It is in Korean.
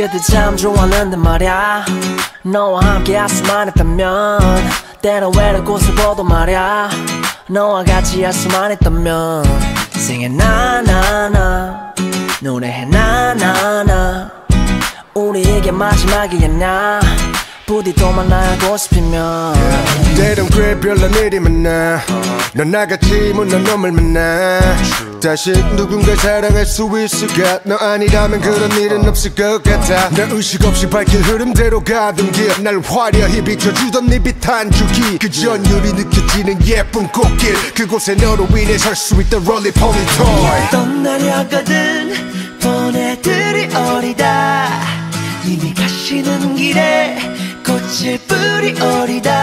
그때 참 좋았는데 말야. 너와 함께 할수만 했다면 때론 외로운 곳을 보도 말야. 너와 같이 할수만 했다면 생에 나나나 노래해 나나나 우리에게 마지막이었나 부디 또 만나고 싶으면. 때론 그래 별난 일이 많아. 넌 나같이 못난 놈을 만나 다시 누군가 사랑할 수 있을까? 너 아니라면 그런 일은 없을 것 같아. 나 의식 없이 밝힌 흐름대로 가던 길날 화려히 비춰주던 네 빛한 줄기. 그 전율이 느껴지는 예쁜 꽃길. 그곳에 너로 인해 설 수 있던 롤리 포니 토이. 떠나려거든 보내드리 어리다. 이미 가시는 길에 꽃을 뿌리 어리다.